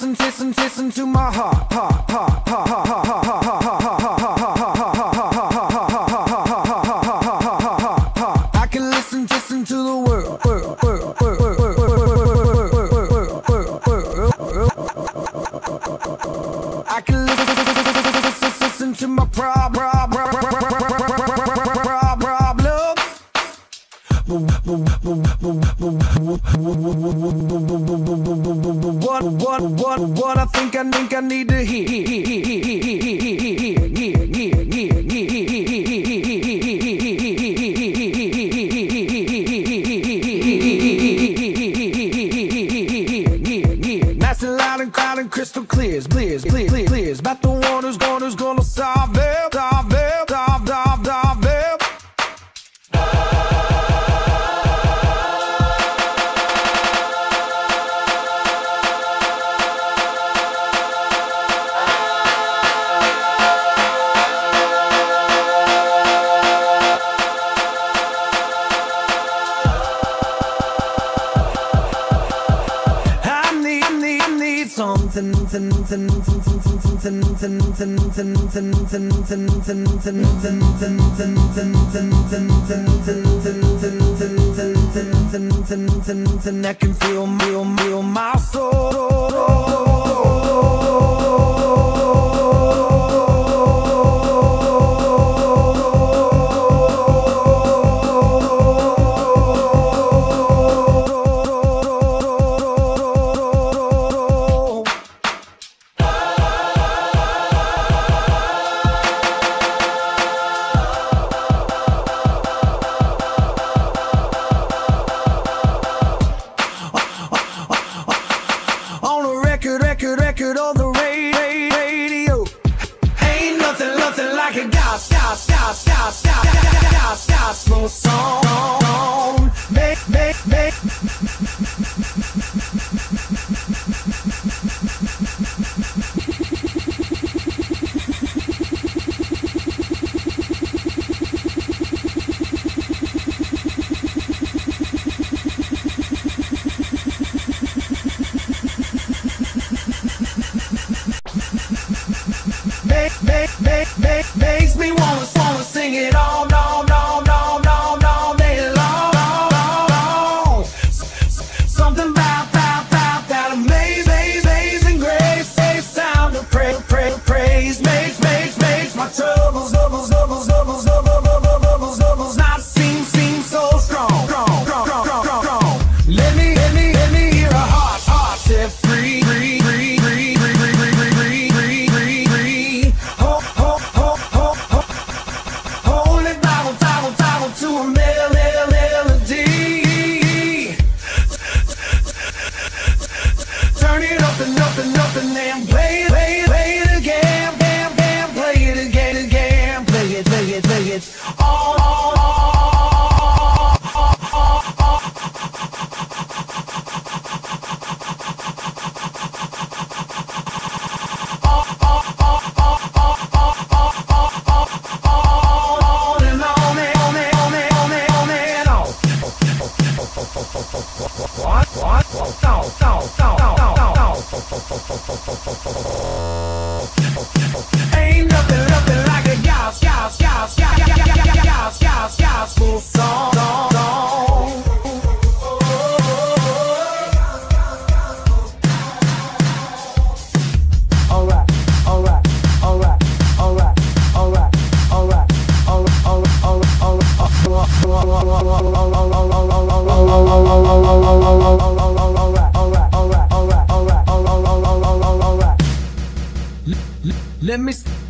listen, listen, listen to my heart. What, what, what, what I think I think I need to hear, hear, hear, hear, hear, hear, hear, hear. I can feel, feel, oh, feel oh, oh, my soul. Bye.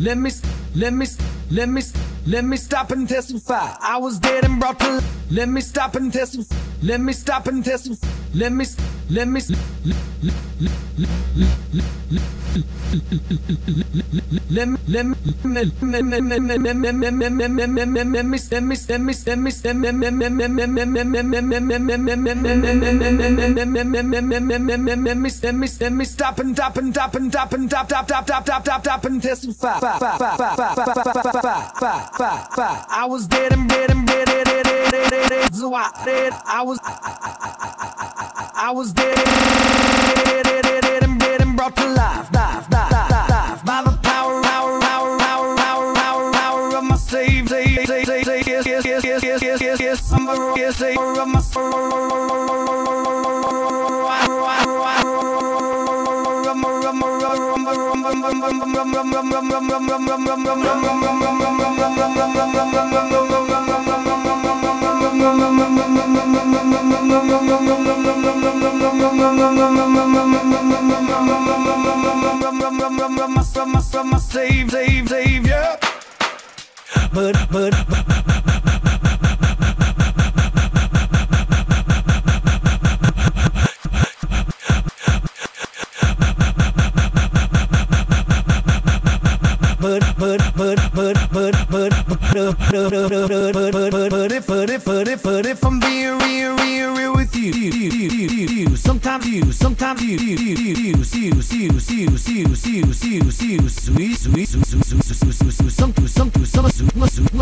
Let me, let me, let me, let me stop and testify. I was dead and brought to. life. Let me stop and testify. Let me stop and testify. Let me let me let me let me stop and stop and stop and stop and stop stop stop stop stop stop stop and testify. I was dead and dead and dead so I I was I was dead dead dead dead dead and dead and brought to life life life life life by the power power power power power power power of my save save save save save yes yes yes yes yes yes yes yes I'm a yes save of my my save, save, savior. But, but, but, but, but, but, but, but, but, but, but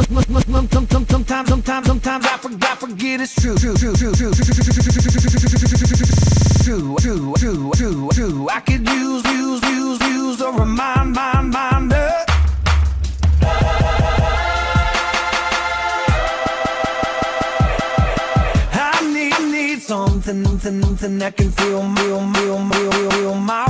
sometimes, sometimes, sometimes I forgot, forget it's true, true, true, true, true, true, true, true, true, true. true, true, true. I could use, use, use, use a remind, mind, minder. I need, need something, something, something that can feel, feel, feel, feel, feel my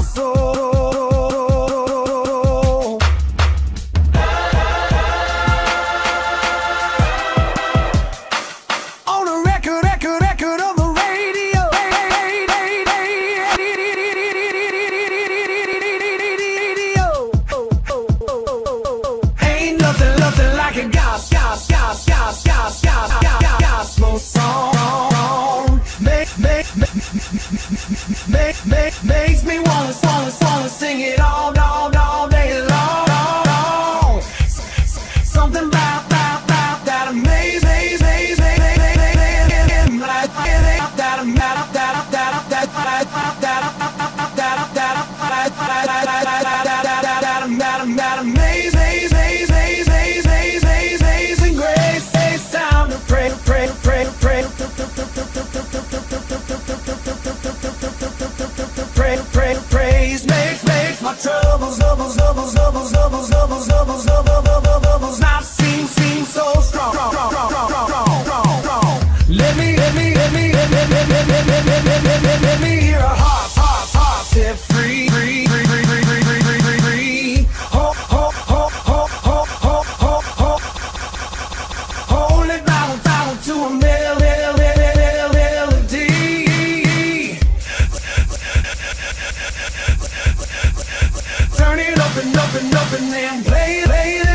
make, make, makes me wanna, wanna, wanna sing it all, all, all day long. Something about, about, about that amazing, amazing, amazing, that, that, that, that, that amazing, amazing, amazing, amazing grace, say sound of pray, pray, pray, pray, pray, let me, hear a free, free, free, free, free, free, free, free, free, free. Ho, ho, ho, ho, ho, ho, ho, ho. Hold it down, down to a mel- mel- mel- mel- melody. Turn it up and up and up and then play, play it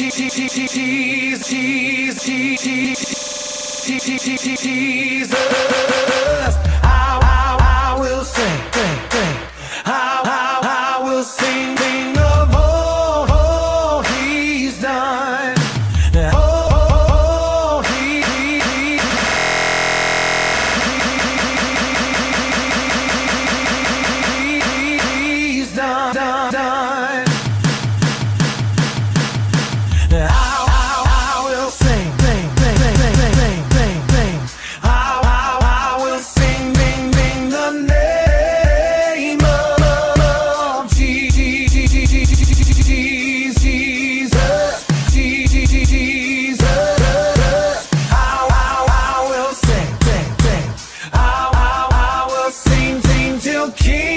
Jesus, I, king.